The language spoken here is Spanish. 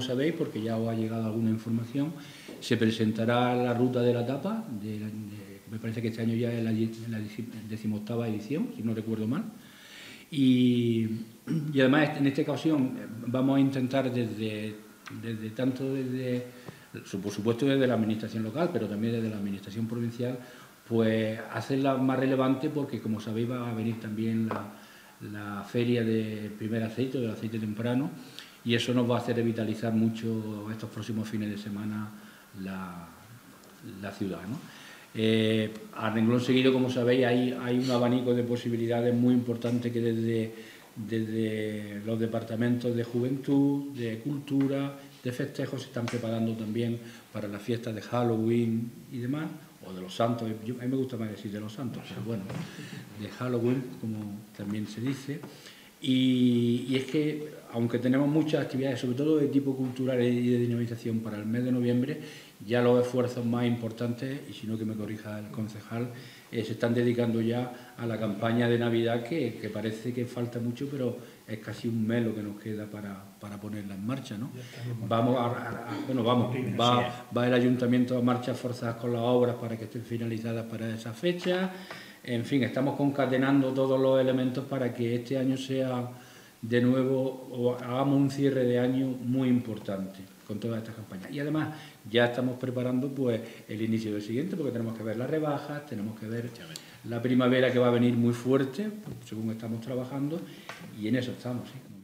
sabéis, porque ya os ha llegado alguna información, se presentará la ruta de la tapa, me parece que este año ya es la, la decimoctava edición, si no recuerdo mal. Y, además en esta ocasión vamos a intentar desde, desde tanto desde, por supuesto desde la administración local, pero también desde la administración provincial, pues hacerla más relevante porque como sabéis va a venir también la, la feria de primer aceite, del aceite temprano, y eso nos va a hacer revitalizar mucho estos próximos fines de semana la, la ciudad. ¿no? Eh, a renglón seguido, como sabéis, hay, hay un abanico de posibilidades muy importante que desde, desde los departamentos de juventud, de cultura, de festejos se están preparando también para las fiestas de Halloween y demás, o de los santos, a mí me gusta más decir de los santos, pero bueno, de Halloween, como también se dice. Y, y, es que, aunque tenemos muchas actividades, sobre todo de tipo cultural y de dinamización para el mes de noviembre, ya los esfuerzos más importantes, y si no que me corrija el concejal, eh, se están dedicando ya a la campaña de Navidad, que, que, parece que falta mucho, pero es casi un mes lo que nos queda para, para ponerla en marcha. ¿no? Vamos a, bueno, vamos, va, va el ayuntamiento a marchas forzadas con las obras para que estén finalizadas para esa fecha. En fin, estamos concatenando todos los elementos para que este año sea de nuevo, o hagamos un cierre de año muy importante con todas estas campañas. Y además ya estamos preparando pues el inicio del siguiente porque tenemos que ver las rebajas, tenemos que ver la primavera que va a venir muy fuerte, según estamos trabajando, y en eso estamos. ¿sí?